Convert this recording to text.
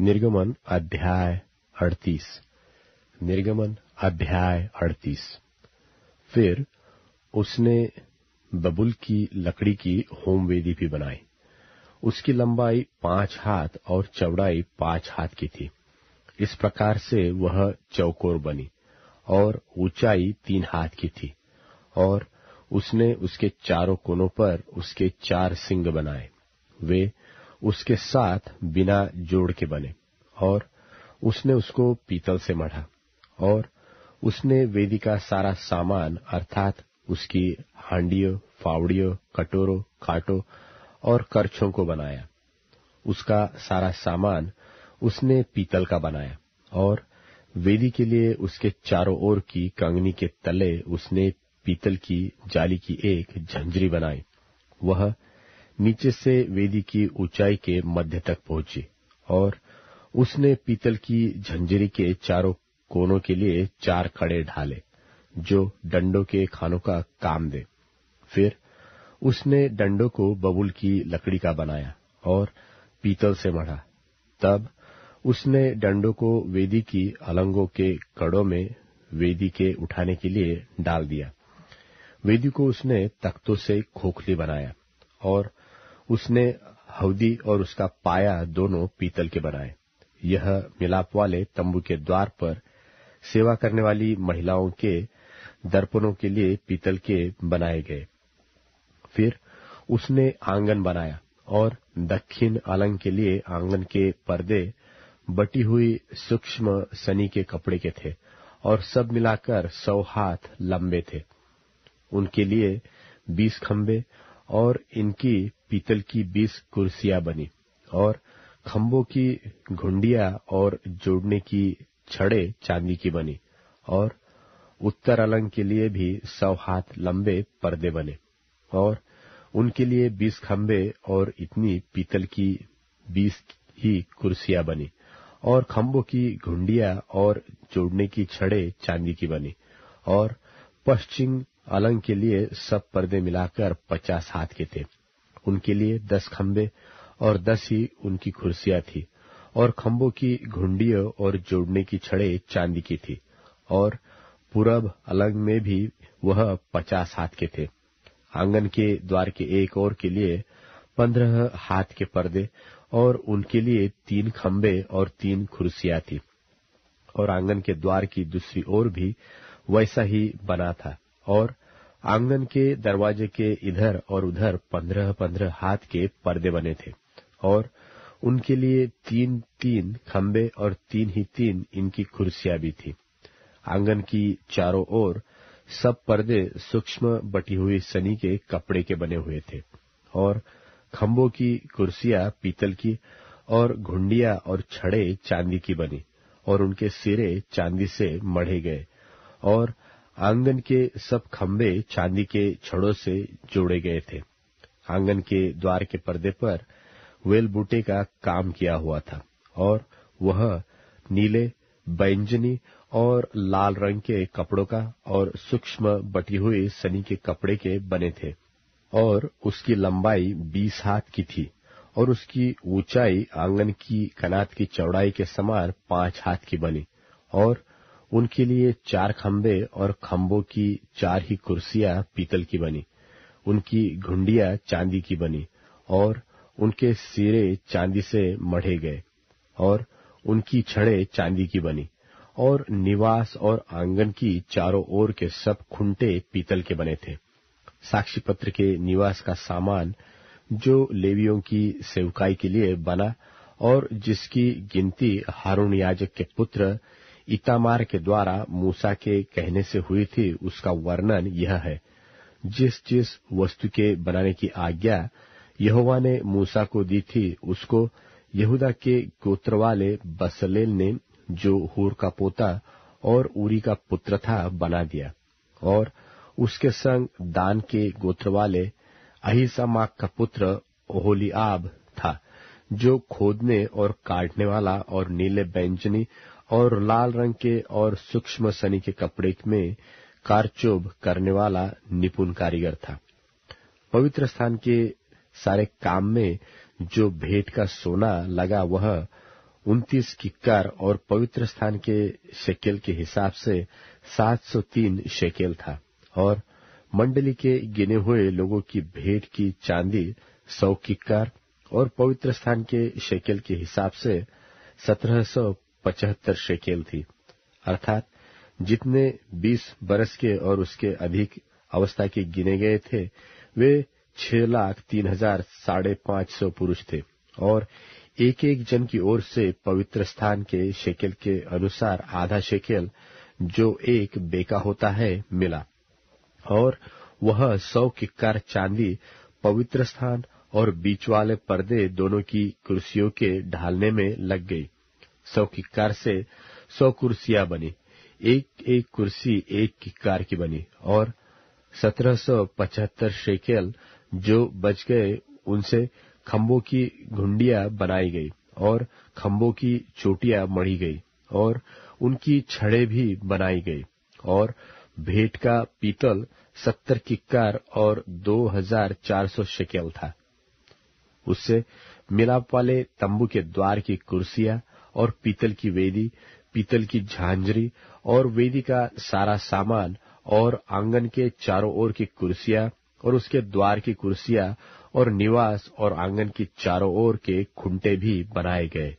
निर्गमन अध्याय अड़तीस। निर्गमन अध्याय अड़तीस। फिर उसने बबुल की लकड़ी की होम वेदी भी बनाई। उसकी लंबाई पाँच हाथ और चौड़ाई पाँच हाथ की थी। इस प्रकार से वह चौकोर बनी और ऊंचाई तीन हाथ की थी और उसने उसके चारों कोनों पर उसके चार सिंग बनाए। वे उसके साथ बिना जोड़ के बने और उसने उसको पीतल से मढ़ा और उसने वेदी का सारा सामान अर्थात उसकी हांडियों, फावड़ियों, कटोरों काटो और करछों को बनाया। उसका सारा सामान उसने पीतल का बनाया और वेदी के लिए उसके चारों ओर की कंगनी के तले उसने पीतल की, जाली की एक झंझरी बनाई। वह नीचे से वेदी की ऊंचाई के मध्य तक पहुँची और उसने पीतल की झंझरी के चारों कोनों के लिए चार कड़े ढाले, जो डंडों के खानों का काम दे। फिर उसने डंडों को बबुल की लकड़ी का बनाया और पीतल से मढ़ा। तब उसने डंडों को वेदी की अलंगों के कड़ों में वेदी के उठाने के लिए डाल दिया। वेदी को उसने तख्तों से खोखली बनाया और उसने हवदी और उसका पाया दोनों पीतल के बनाए। यह मिलाप वाले तंबू के द्वार पर सेवा करने वाली महिलाओं के दर्पणों के लिए पीतल के बनाए गए। फिर उसने आँगन बनाया और दक्षिण अलंग के लिए आँगन के पर्दे, बटी हुई सूक्ष्म सनी के कपड़े के थे और सब मिलाकर सौ हाथ लंबे थे। उनके लिए बीस खंबे और इनकी पीतल की बीस कुर्सियाँ बनी और खम्बों की घुंडिया और जोड़ने की छड़े चांदी की बनी और उत्तर अलंग के लिए भी सौ हाथ लंबे पर्दे बने और उनके लिए बीस खम्बे और इतनी पीतल की बीस ही कुर्सियाँ बनी और खम्बों की घुंडिया और जोड़ने की छड़े चांदी की बनी और पश्चिम अलंग के लिए सब पर्दे मिलाकर पचास हाथ के थे। उनके लिए दस खंबे और दस ही उनकी कुर्सियाँ थी और खंभों की घुंडियों और जोड़ने की छड़े चांदी की थी और पूरब अलंग में भी वह पचास हाथ के थे। आँगन के द्वार के एक और के लिए पंद्रह हाथ के पर्दे और उनके लिए तीन खंबे और तीन कुर्सियाँ थी और आँगन के द्वार की दूसरी ओर भी वैसा ही बना था। और आँगन के दरवाजे के इधर और उधर पंद्रह पंद्रह हाथ के पर्दे बने थे और उनके लिए तीन तीन खंबे और तीन ही तीन इनकी कुर्सियाँ भी थी। आँगन की चारों ओर सब पर्दे सूक्ष्म बटी हुई सनी के कपड़े के बने हुए थे और खंभों की कुर्सियाँ पीतल की और घुंडिया और छड़े चांदी की बनी और उनके सिरे चांदी से मढ़े गए और आँगन के सब खंबे चांदी के छड़ों से जोड़े गए थे। आँगन के द्वार के पर्दे पर वेल बूटे का काम किया हुआ था और वह नीले, बैंजनी और लाल रंग के कपड़ों का और सूक्ष्म बटी हुई सनी के कपड़े के बने थे और उसकी लंबाई बीस हाथ की थी और उसकी ऊंचाई आँगन की कनात की चौड़ाई के समान पाँच हाथ की बनी और उनके लिए चार खंबे और खंबों की चार ही कुर्सियाँ पीतल की बनी, उनकी घुंडिया चांदी की बनी, और उनके सिरे चांदी से मढ़े गए, और उनकी छड़े चांदी की बनी, और निवास और आँगन की चारों ओर के सब खुंटे पीतल के बने थे। साक्षी पत्र के निवास का सामान जो लेवियों की सेवकाई के लिए बना, और जिसकी गिनती हारून याजक के पुत्र इतामार के द्वारा मूसा के कहने से हुई थी, उसका वर्णन यह है। जिस जिस वस्तु के बनाने की आज्ञा यहोवा ने मूसा को दी थी, उसको यहूदा के गोत्र वाले बसलेल ने, जो हूर का पोता और उरी का पुत्र था, बना दिया। और उसके संग दान के गोत्र वाले अहिसामाक का पुत्र ओहोलिआब था। जो खोदने और काटने वाला और नीले बैंजनी और लाल रंग के और सूक्ष्म सनी के कपड़े में कारचोब करने वाला निपुण कारीगर था। पवित्र स्थान के सारे काम में जो भेंट का सोना लगा, वह उनतीस किक्कर और पवित्र स्थान के शेकेल के हिसाब से 703 शेकेल था और मंडली के गिने हुए लोगों की भेंट की चांदी सौ किक्कार और पवित्र स्थान के शेकेल के हिसाब से सत्रह सौ पचहत्तर शेकेल थी। अर्थात जितने बीस बरस के और उसके अधिक अवस्था के गिने गए थे, वे छह लाख तीन हज़ार साढ़े पाँच सौ पुरुष थे। और एक एक जन की ओर से पवित्र स्थान के शेकेल के अनुसार आधा शेकेल जो एक बेका होता है, मिला। और वह सौ किक्कार चांदी पवित्र स्थान और बीच वाले पर्दे दोनों की कुर्सियों के ढालने में लग गई। सौ किक्कार से सौ कुर्सियाँ बनी। एक एक कुर्सी एक किक्कार की बनी और सत्रह सौ पचहत्तर शेकेल जो बच गए, उनसे खम्बों की घुंडियाँ बनाई गई और खम्बों की चोटियाँ मढ़ी गई और उनकी छड़े भी बनाई गई और भेंट का पीतल सत्तर किक्कार और दो हज़ार चार सौ शेकेल था। उससे मिलाप वाले तंबू के द्वार की कुर्सियाँ और पीतल की वेदी, पीतल की झांझरी और वेदी का सारा सामान और आँगन के चारों ओर की कुर्सियाँ और उसके द्वार की कुर्सियाँ और निवास और आँगन की चारों ओर के खुंटे भी बनाए गए।